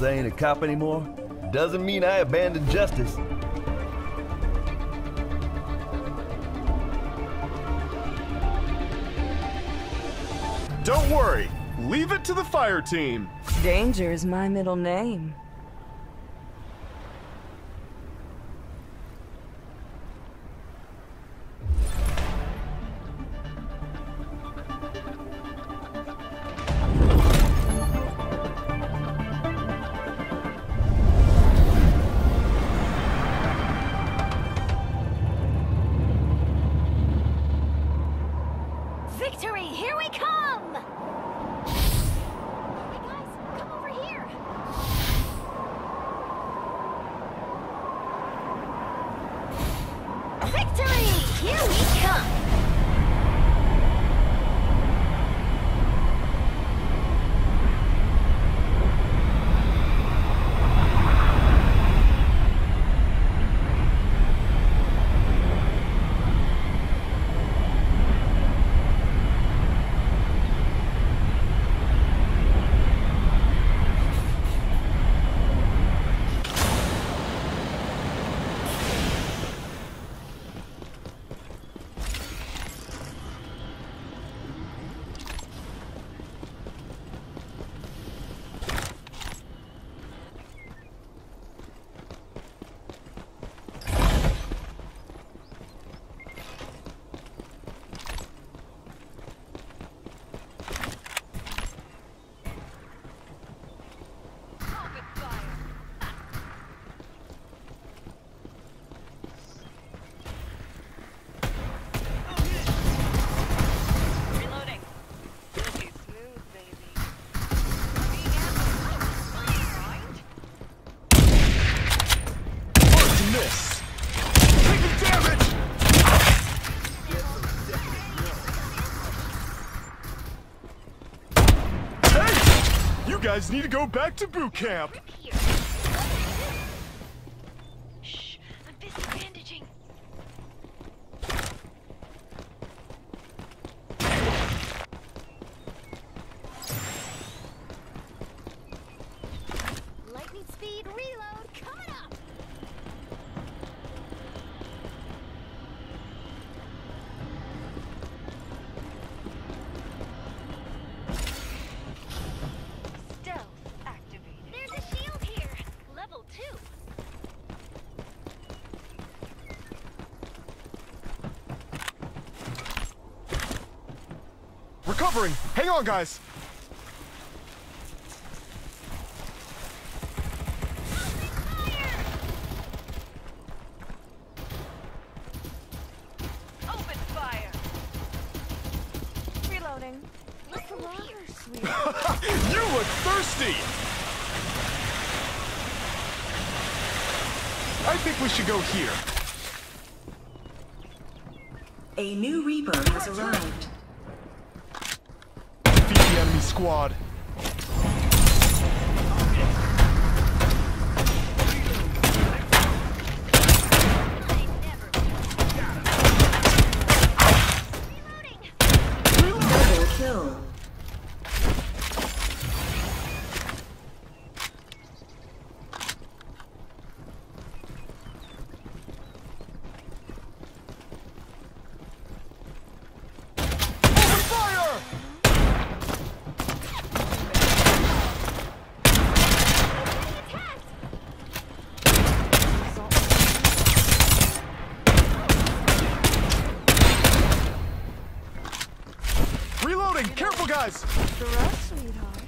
because I ain't a cop anymore, doesn't mean I abandoned justice. Don't worry. Leave it to the fire team. Danger is my middle name. Victory! Here we come! Need to go back to boot camp. Here. Shh, I'm busy bandaging. Lightning speed reload coming up! Stealth activated. There's a shield here! Level 2! Recovering. Hang on, guys. Open fire. Reloading. What's wrong, sweet? you look thirsty. I think we should go here. A new Reaper has arrived. Squad. Double kill. Open fire! Reloading! Careful, The sweetheart.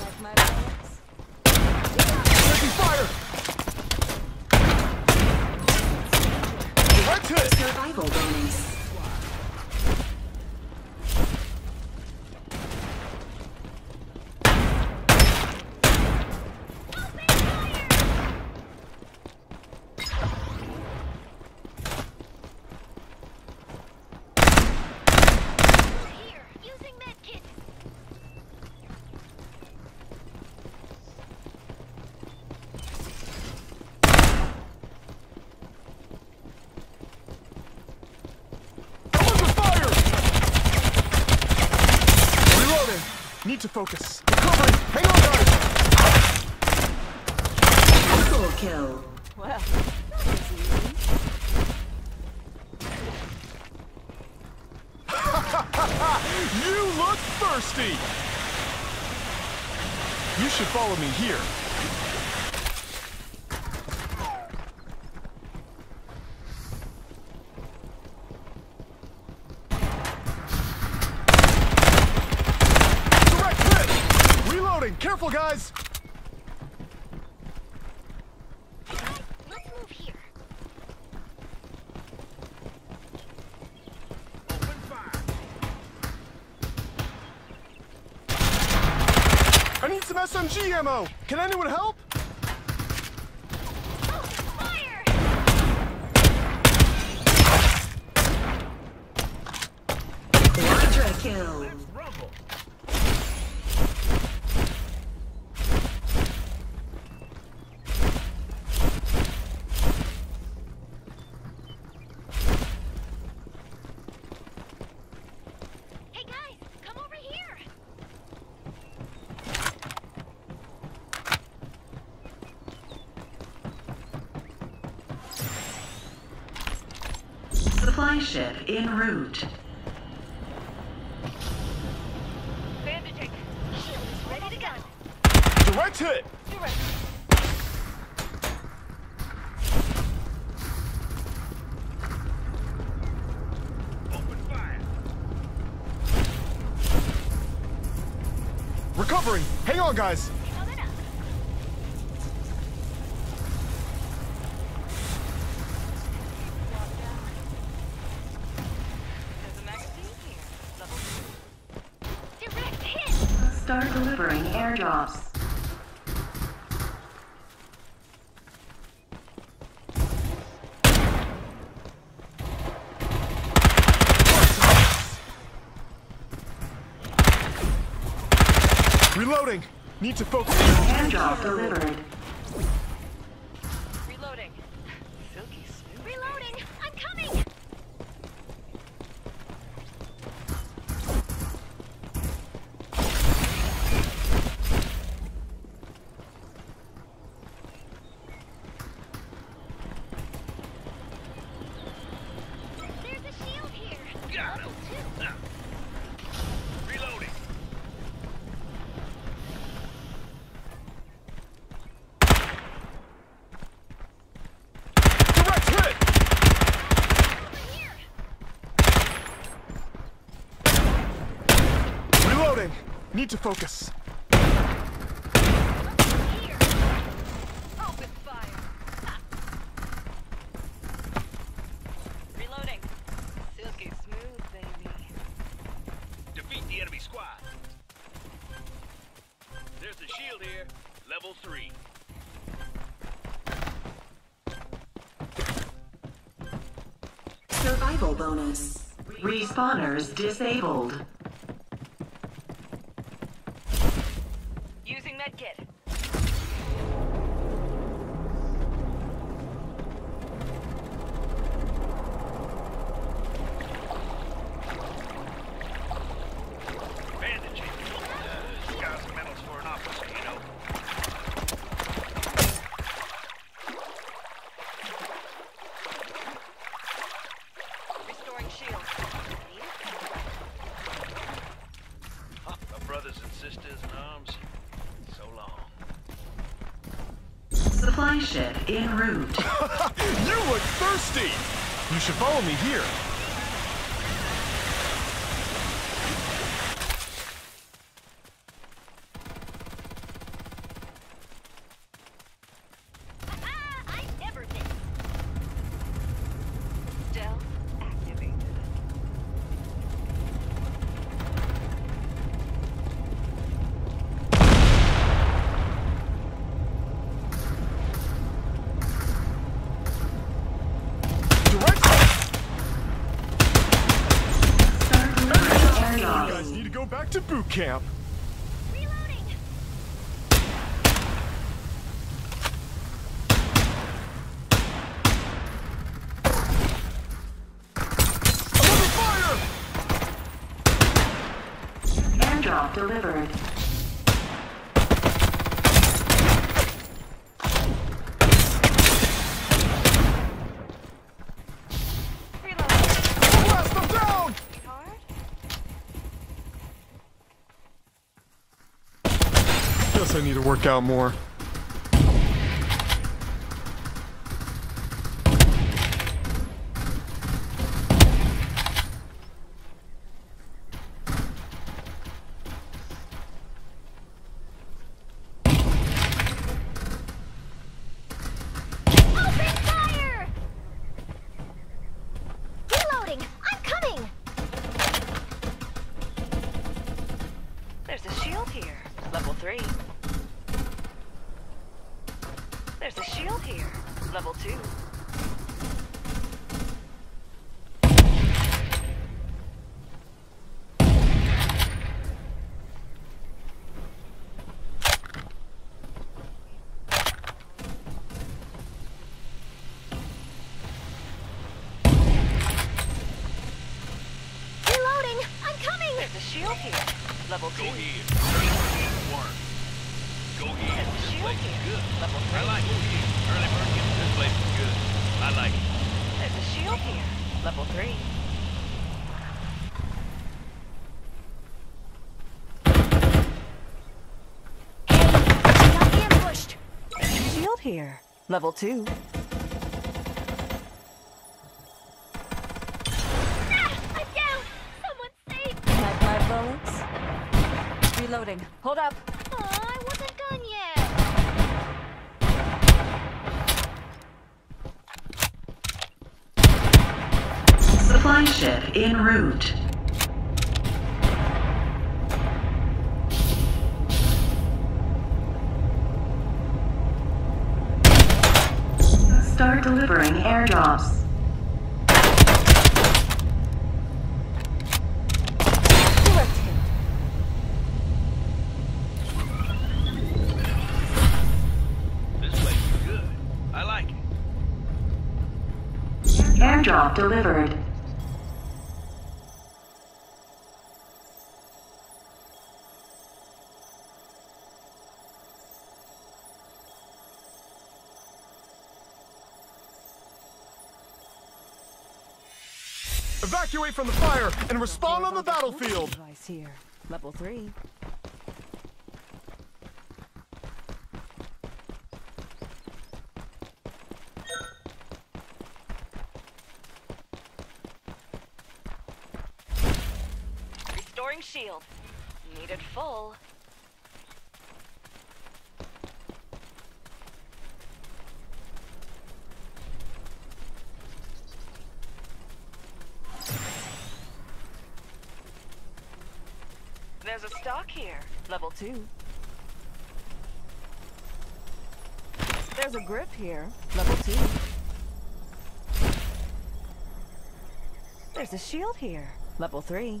Like my legs? Taking fire! Direct hit! Survival bonus. Need to focus. Recovering. Hang on, guys. Triple kill. Well, that was easy. You look thirsty. You should follow me here. Direct hit. Reloading. Careful, guys. Guys, let's move here. I need some SMG ammo. Can anyone help? Supply ship en route. Bandaging. Shield is ready to go. Direct hit. Direct. Recovering. Hang on, guys. Airdrops. Reloading. Need to focus. Airdrop delivered. Reloading. Silky smooth. Reloading! I'm coming! There's a shield Reloading. Need to focus. Level three. Survival bonus. Respawners disabled. Using medkit. Bandaging. Uh, got some medals for an officer, you know. Restoring shield. Need it? My brothers and sisters in arms. So long. Supply ship en route. You look thirsty. You should follow me here. Camp. Reloading! I'm under fire. Airdrop delivered. Reload. Blast them down! Hard. Guess I need to work out more. There's a shield here. Level 2. Go ahead. Early bird gets the worm. Go ahead. There's a shield here. good. Level 3. I like it. Early bird gets this place is good. I like it. There's a shield here. Level 3. Got ambushed! There's a shield here. Level 2. Supply ship en route. Start delivering airdrops. Bullet hit. This place is good. I like it. Airdrop delivered. Evacuate from the fire and respawn on the battlefield! Device here. Level 3. Restoring shield. Needed full. There's a stock here. Level 2. There's a grip here. Level 2. There's a shield here. Level 3. Did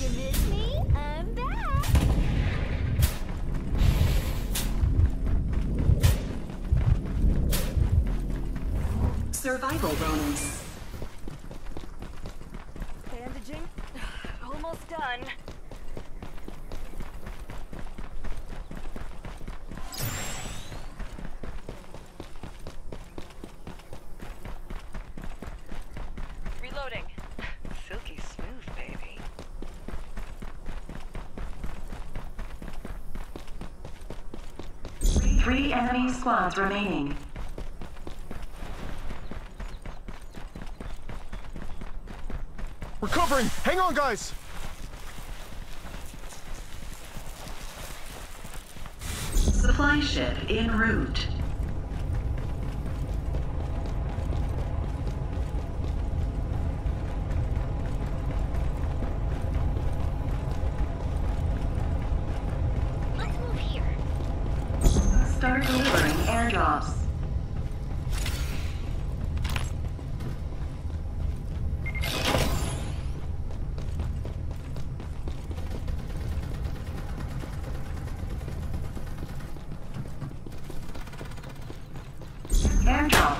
you miss me? I'm back! Survival bonus. Bandaging. Almost done. Reloading. Silky smooth, baby. Three enemy squads remaining. Recovering! Hang on, guys! Supply ship en route.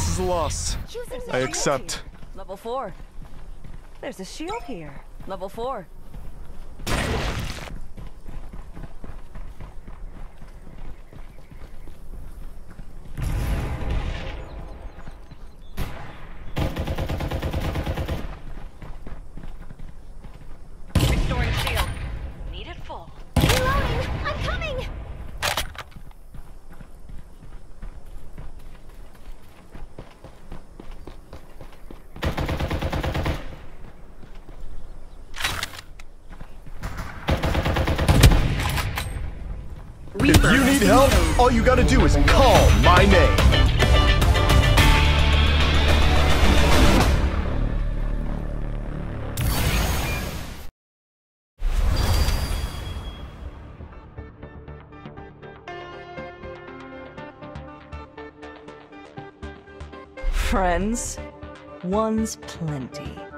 Loss is a loss. I accept. Level four. There's a shield here. Level four. If you need help, all you gotta do is call my name. Friends, one's plenty.